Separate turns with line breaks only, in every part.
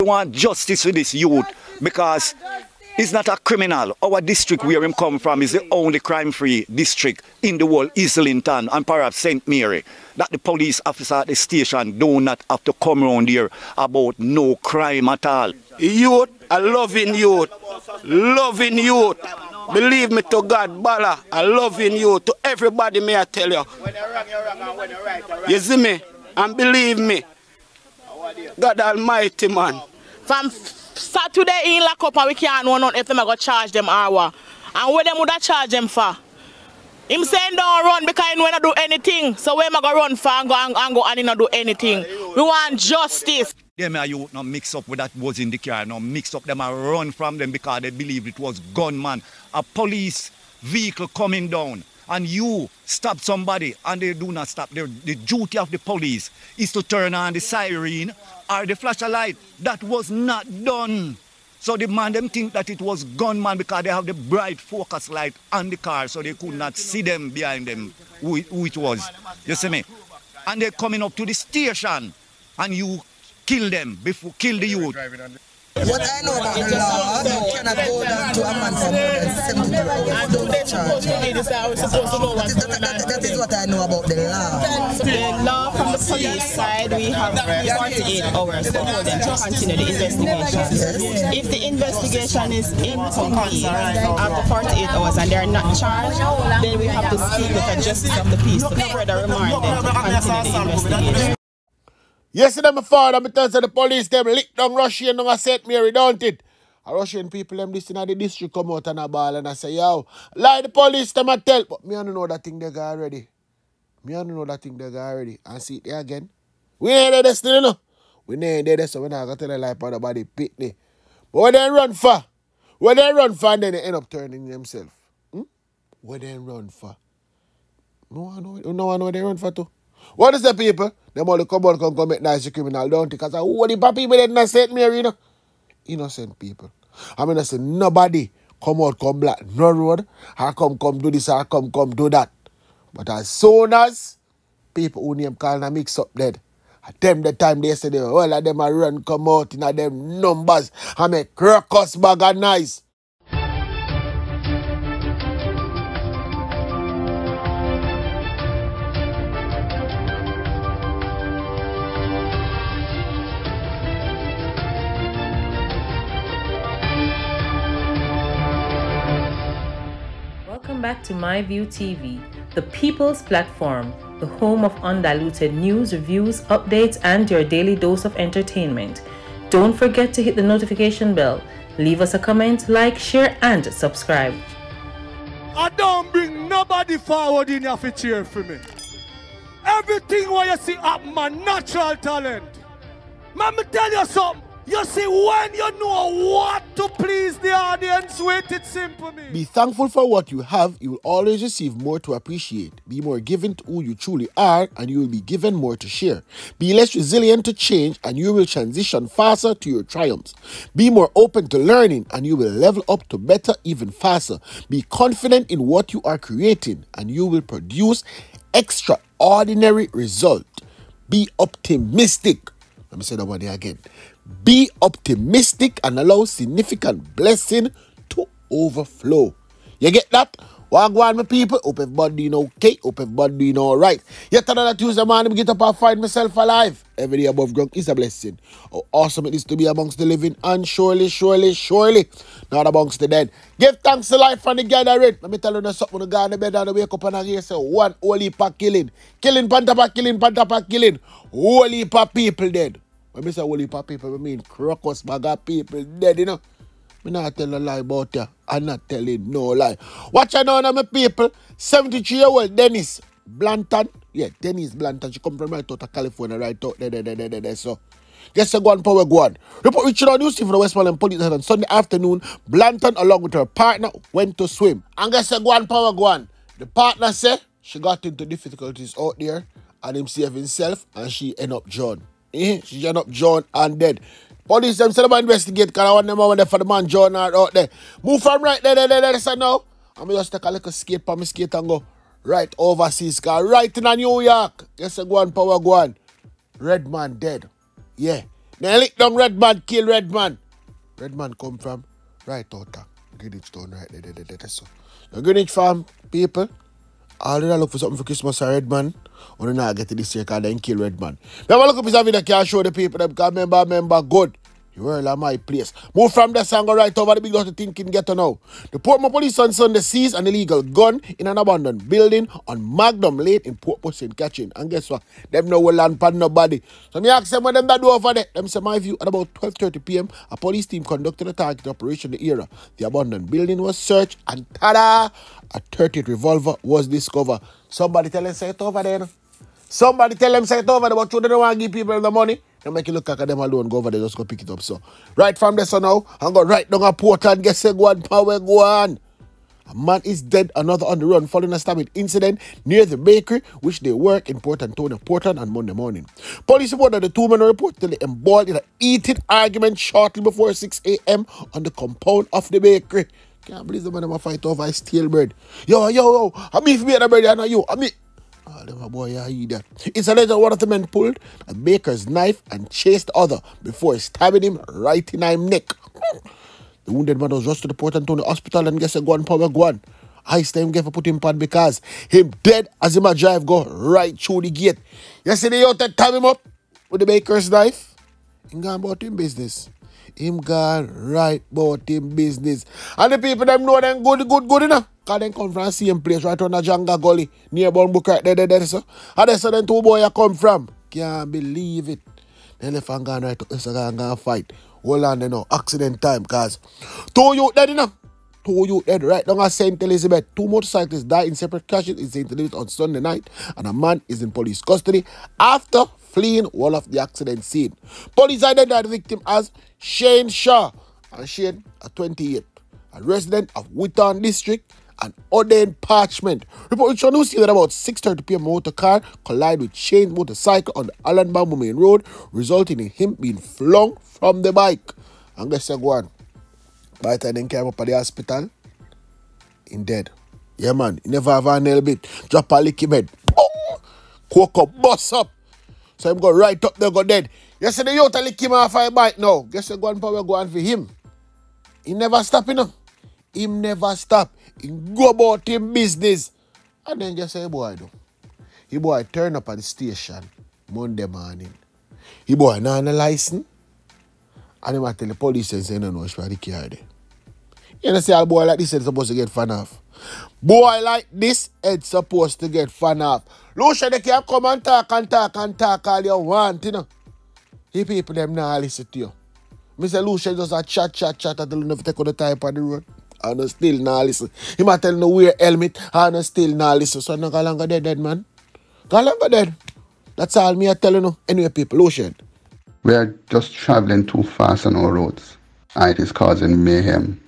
We want justice for this youth because he's not a criminal. Our district where him come from is the only crime-free district in the world, Islington and perhaps St. Mary. That the police officer at the station do not have to come around here about no crime at all.
Youth, a loving youth, loving youth. Believe me to God, Bala, I love in you. To everybody, may I tell you. You see me? And believe me. God Almighty, man.
From Saturday in lock up and we can't know nothing if them going to charge them hour. And what them would have charge them for? Him saying don't run because he not do anything. So where am I going to run for and go and, and go and he not do anything? We want justice.
Them are you not mix up with that was in the car, no mix up them and run from them because they believe it was gunman. A police vehicle coming down and you stop somebody and they do not stop. The, duty of the police is to turn on the siren or the flashlight. That was not done. So the man them think that it was gunman because they have the bright focus light on the car so they could not see them behind them who, who it was. You see me? And they're coming up to the station and you kill them, before kill the youth.
What I know about the law, you cannot go down to a man for more than 72 hours without a charge. That is what I know about the law.
The law from the police side, we have 48 hours for them to continue the investigation. If the investigation is incomplete after 48 hours and they are not charged, then we have to speak with the justice of the peace to further remind them to continue the investigation.
Yesterday, my father, me tell the police them lick down Russian and I St. Mary, don't it? A Russian people them this in the district come out and a ball and I say, yo, lie the police them a tell. But me I don't know that thing they got already. Me I don't know that thing they got already. And see it there again. We ain't there still, you know. We ain't there, so we not gonna tell the lie about the pitney. But when they run for, when they run for, and then they end up turning themselves. Hmm? When they run for. No one know, no one know what they run for too. What is the people? Them all come out come commit nice criminal, don't it? Because I the people that not St. Mary, you know? Innocent people. I mean I say nobody come out, come black, no road, I come come do this, I come come do that. But as soon as people who name call and mix up dead, at them the time they say, well, of them a run come out in them numbers I make crocus bag and nice.
Welcome back to MyView TV, the people's platform, the home of undiluted news, reviews, updates, and your daily dose of entertainment. Don't forget to hit the notification bell, leave us a comment, like, share, and subscribe.
I don't bring nobody forward in your cheer for me. Everything what you see up my natural talent. Let me tell you something. You see, when you know what to please the audience with, it's simple. Me.
Be thankful for what you have. You will always receive more to appreciate. Be more given to who you truly are, and you will be given more to share. Be less resilient to change, and you will transition faster to your triumphs. Be more open to learning, and you will level up to better even faster. Be confident in what you are creating, and you will produce extraordinary result. Be optimistic. Let me say that one again. Be optimistic and allow significant blessing to overflow. You get that? Wagwan, my people. Hope everybody doing okay. Hope everybody doing all right. Yet another Tuesday morning, get up and find myself alive. Every day above ground is a blessing. How awesome it is to be amongst the living and surely, surely, surely not amongst the dead. Give thanks to life and the gathering. Let me tell you something. When you go in the bed and wake up and hear say one holy pack killing. Killing, pantapa killing, pantapa killing. Holy pack people dead. When I say whole heap of people, I mean crocus bag of people dead, you know. Me not tell a lie about you. I'm not telling no lie. Watch out now, my people. 73 year old Dennis Blanton. Yeah, Dennis Blanton. She come from right out of California, right out there, there, there, there, there, there. So, guess a go on power go on. Report Richard on News from the Westmoreland Police on Sunday afternoon. Blanton, along with her partner, went to swim. And guess a go on power go on. The partner said she got into difficulties out there and him save himself and she end up drowned. Eh, she just up John and dead. Police them said about investigate because I want them over there for the man John out there. Move from right there, there, there, there, so now. I'm just take a little skate for my skate and go right overseas. Cause right in New York, yes, go on, power go on. Red man dead. Yeah. Then lick down red man, kill red man. Red man come from right out of Greenwich town right there, there, there, there, so. The Greenwich farm people, all they look for something for Christmas or red man. Or they not get to this year because they kill red man. Remember look up his video can show the people them because remember, remember good. World are my place. Move from the song right over the big of thinking ghetto now. The Portmore police on Sunday seized an illegal gun in an abandoned building on Magnum Lane in Portmore St. Catherine. And guess what? Them no will land pan nobody. So me ask them what them that do over there. Them say my view at about 12.30 p.m. A police team conducted a target operation in the area. The abandoned building was searched and tada! A 30 revolver was discovered. Somebody tell them say it over there. Somebody tell them say it over there, but you don't want to give people the money. Make you look like them alone, go over there, just go pick it up. So, right from there, so now, I'm going right down a Portland, guess say, go on, power, go on. A man is dead, another on the run following a stabbing incident near the bakery which they work in Port Antonio, Portland on Monday morning. Police report that the two men were reportedly embroiled in a heated argument shortly before 6 a.m. on the compound of the bakery. Can't believe the man them a fight over a steel bread. Yo, yo, yo, I'm me me the bread, and not you. I'm. Ah, a that. It's of the men pulled a baker's knife and chased the other before stabbing him right in his neck. The wounded man was rushed to the Port Antonio Hospital and guess a go on power go on. I time get for put him pan because him dead as him a drive go right through the gate. Yesterday out there tab him up with the baker's knife. Him gone about him business. Him gone right about him business. And the people them know them good, good, good enough. Cause them come from the same place right on the Janga Gully near right there, there, there, so. And that's where them two boy come from. Can't believe it. The elephant gone right up, so gone, gone fight. Hold on, you know, accident time, cause two youth dead, know. Two youth dead right down at St. Elizabeth. Two motorcyclists died in separate crashes in St. Elizabeth on Sunday night, and a man is in police custody after fleeing all of the accident scene. Police identified the victim as Shane Shaw, and Shane, a 28, a resident of Witton District, and Oden Parchment. Report who see that about 6.30 p.m. motor car collided with Shane's motorcycle on the Allen Bamboo Main Road, resulting in him being flung from the bike. And guess what. By the time came up at the hospital, in dead. Yeah, man. He never have a nail bit. Drop a licky bed. Boom! Up, bust up. So him go right up there, go dead. You to lick him off a bike now. Guess on, power go on for him. He never stop, you know. Him never stop. He go about him business. And then guess what the boy do? He boy turn up at the station Monday morning. He boy not on a license. And him a tell the police and say no no, it's why the car there. You know, say a boy like this is supposed to get fan off. Boy like this is supposed to get fan off. Lucia, they can come and talk and talk and talk all you want, you know. The people them not listen to you. Mr. Lucia just a chat, chat, chat until you never take on the type on the road. And you still not listen. He might tell you wear helmet and you still not listen. So no longer dead, dead man. Go longer dead. That's all me I tell you. Anyway, people, Lucian.
We are just traveling too fast on our roads, and it is causing mayhem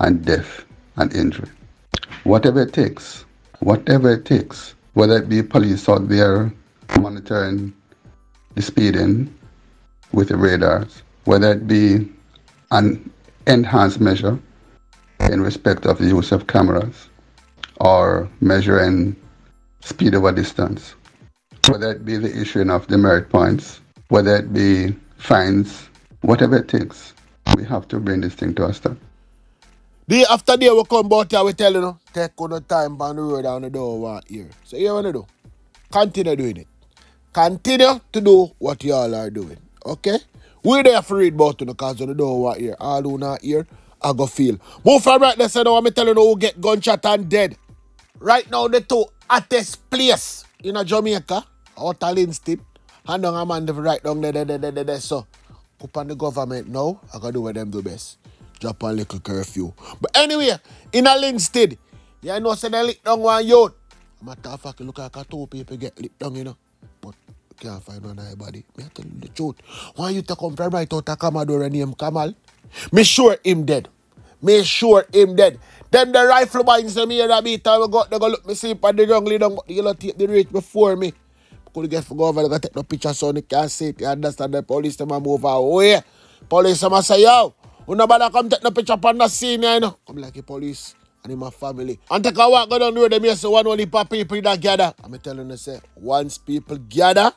and death and injury. Whatever it takes, whatever it takes, whether it be police out there monitoring the speeding with the radars, whether it be an enhanced measure in respect of the use of cameras or measuring speed over distance, whether it be the issuing of demerit points, whether it be fines, whatever it takes, we have to bring this thing to a stop.
Day after day we come out here, we tell you, know, take on the time on the road and the door here. So you want to do? Continue doing it. Continue to do what y'all are doing. Okay? We're there for read about you because on the door want here. All who not here, I go feel. Move from right there, so I'm telling you who get gunshot and dead. Right now, the two hottest place in Jamaica, out of Linstead, and down a man right down there, there, there, there, there. So, up on the government now, I gotta do what them do best. Drop a little curfew. But anyway, in a Linstead, you know, say they lick down one youth. Matter of fact, look like a two people get licked down, you know. But can't find one anybody. Me I tell you the truth. Why you to come from right out of Commodore him Kamal? Me sure him dead. Me sure him dead. Them the rifle binds them here that beat time got they go look me sleep on the ground lay down the yellow tape the reach before me. Could get for go over, they go take no picture so they can't see it. You understand the police them move away. Police them say, yo, no bother come take no picture upon the scene, you know. Come like a police and in my family. And take a walk go down the road, here say one only pa people that gather. I'm telling you, say, once people gather,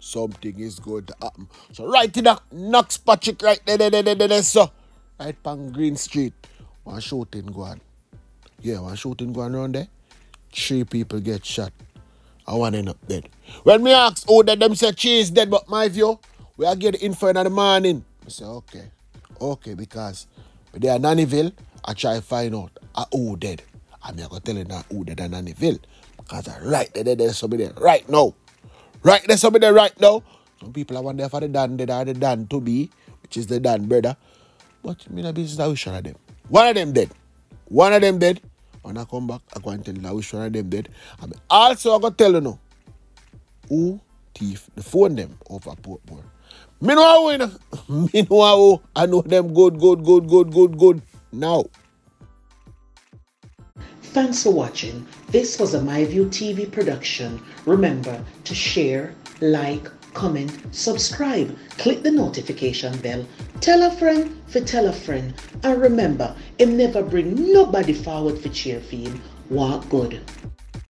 something is going to happen. So right in that Knockpatrick right there, there, there, there, there, so. Right pan Green Street. One shooting go on. Yeah, one shooting go on around there. Three people get shot. I one end up dead. When me ask who that them say she is dead, but my view, we are get info in the morning. I say, okay. Okay, because they are Nannyville, I try find out uh, who dead. I'm not gonna tell you now who dead in Nannyville. Because I right there, there, there's somebody there right now. Right there's somebody there right now. Some people are wondering for the Dan dead or the Dan to be, which is the Dan brother. But me not business I wish one of them. One of them dead. One of them dead. When I come back, I go and tell you I wish one of them dead. And also I go tell you now who thief the phone them over Portmore. Me know know. I know them good, good, good, good, good, good. Now.
Thanks for watching. This was a MyView TV production. Remember to share, like, comment, subscribe, click the notification bell, tell a friend for tell a friend, and remember, it never bring nobody forward for cheer for him. Walk good.